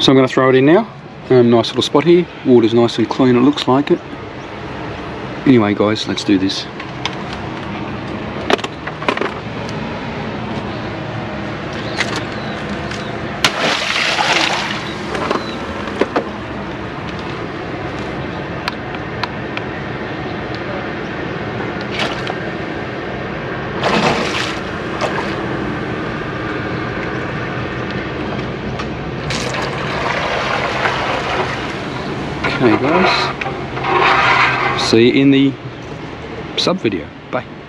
So I'm going to throw it in now. Um, nice little spot here. Water's nice and clean, it looks like it. Anyway guys, let's do this. Guys, see you in the sub video. Bye.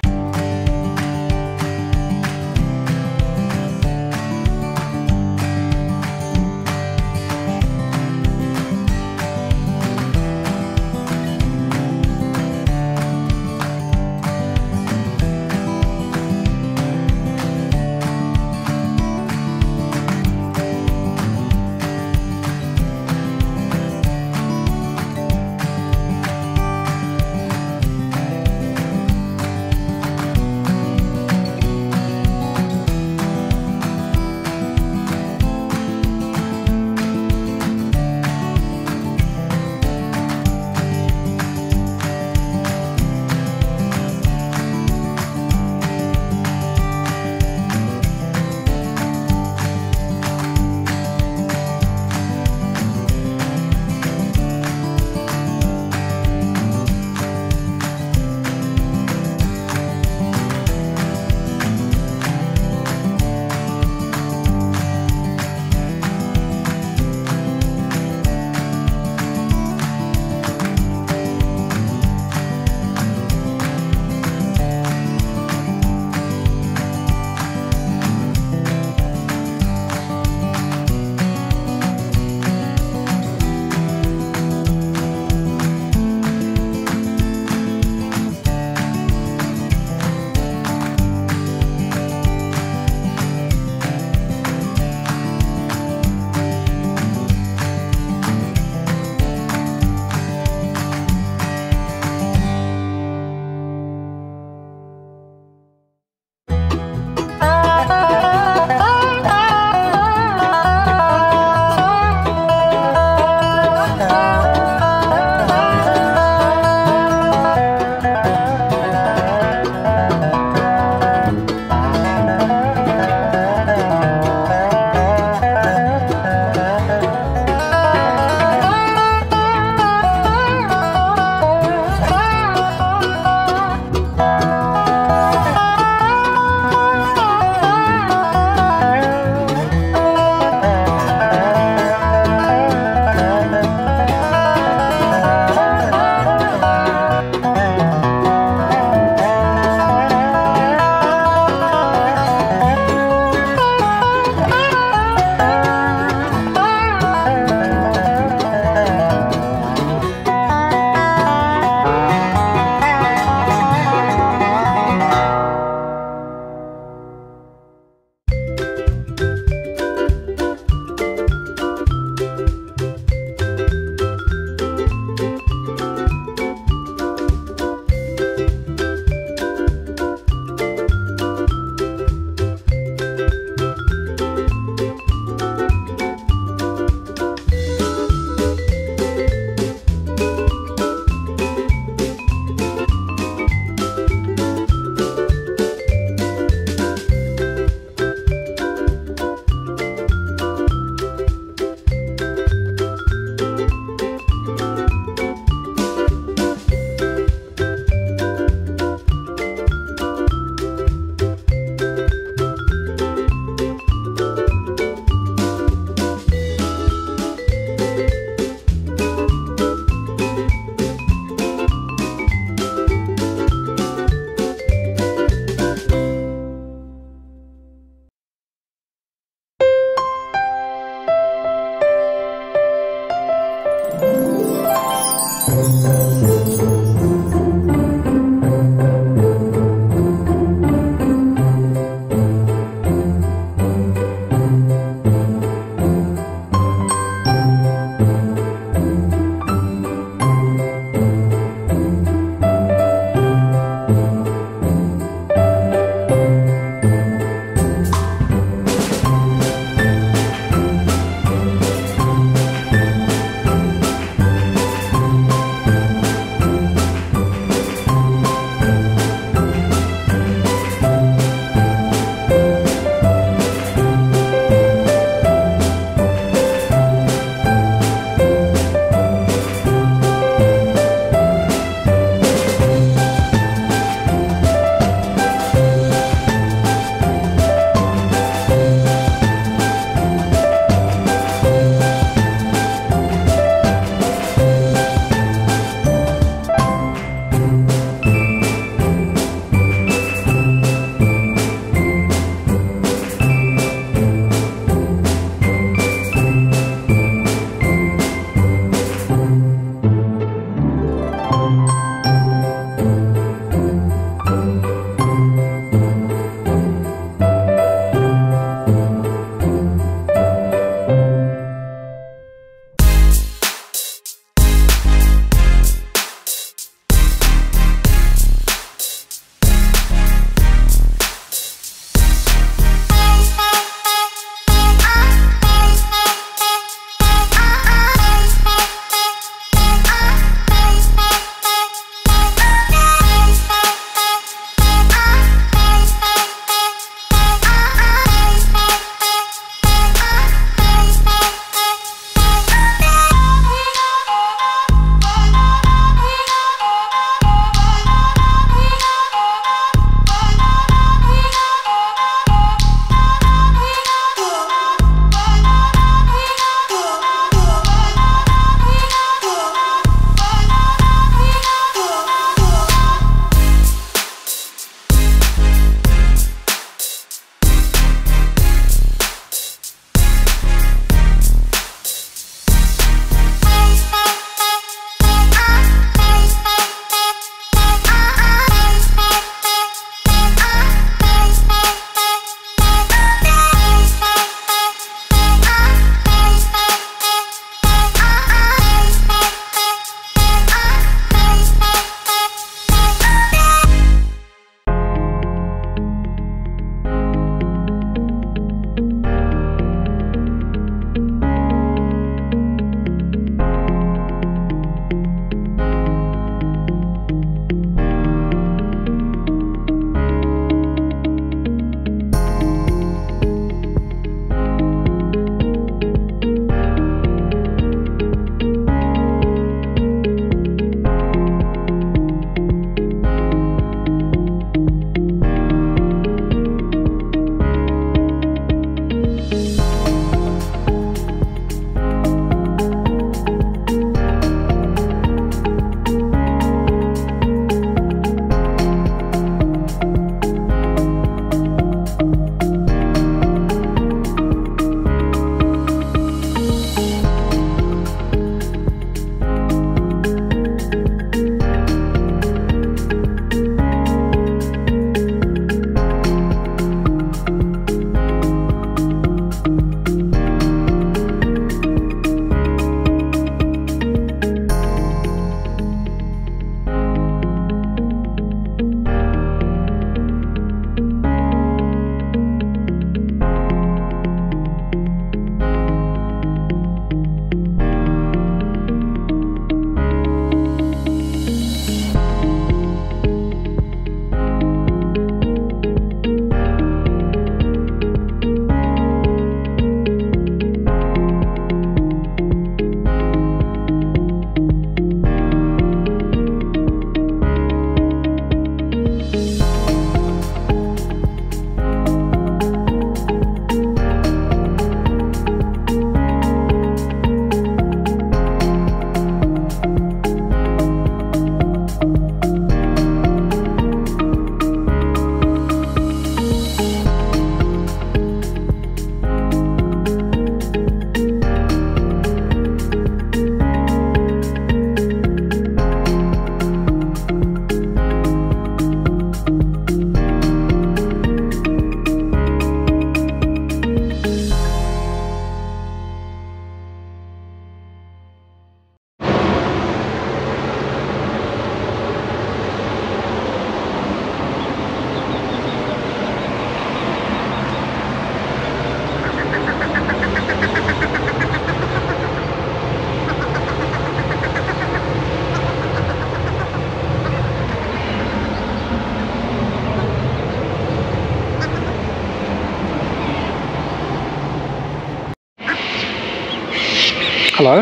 Hello.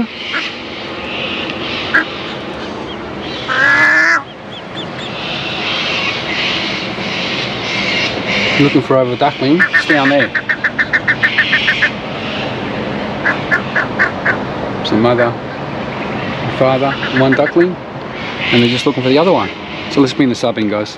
Looking for over duckling. It's down there. It's a mother, a father, one duckling, and they're just looking for the other one. So let's bring the sub in, guys.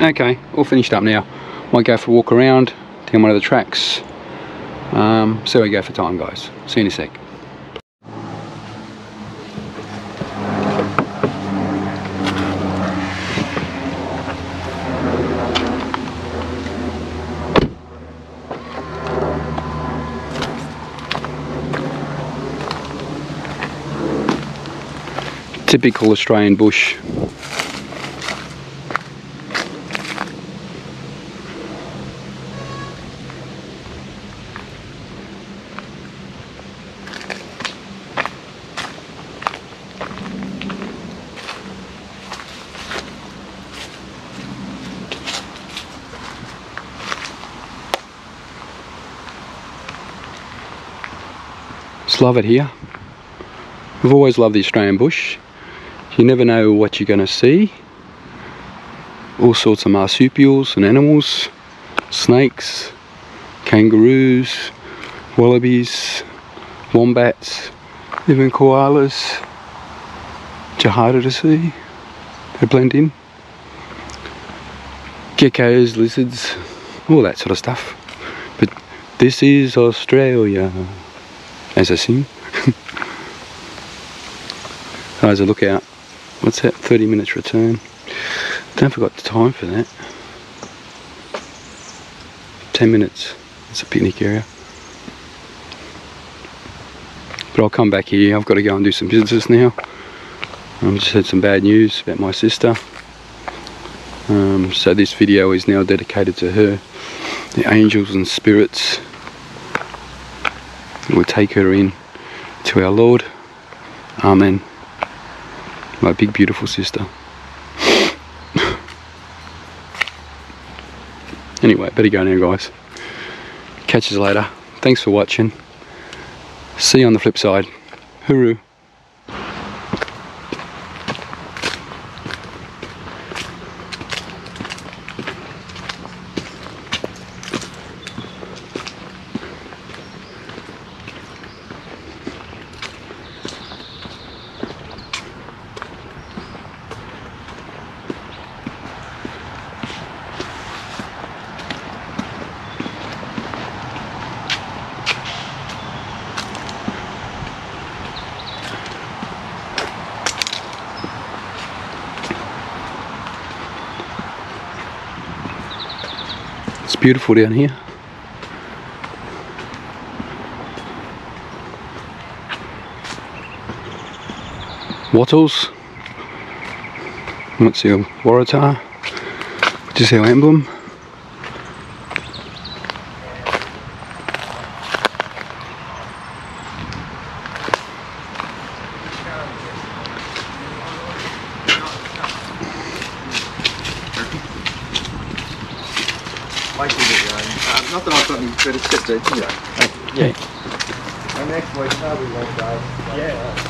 Okay, all finished up now. Might go for a walk around down one of the tracks. Um, see how we go for time, guys. See you in a sec. Typical Australian bush. Love it here. I've always loved the Australian bush. You never know what you're going to see. All sorts of marsupials and animals, snakes, kangaroos, wallabies, wombats, even koalas. Which harder to see. They blend in. Geckos, lizards, all that sort of stuff. But this is Australia as I sing. As a look out. What's that? 30 minutes return. Don't forget the time for that. 10 minutes. It's a picnic area. But I'll come back here. I've got to go and do some business now. I um, just had some bad news about my sister. Um, so this video is now dedicated to her. The angels and spirits will take her in to our Lord. Amen. My big beautiful sister. anyway, better go now guys. Catch you later. Thanks for watching. See you on the flip side. Hooroo. Beautiful down here. Wattles. What's your Waratah? Which is our emblem. Might be the um, not that I've got any better tips, you know. Yeah. And next week, probably won't go. Yeah.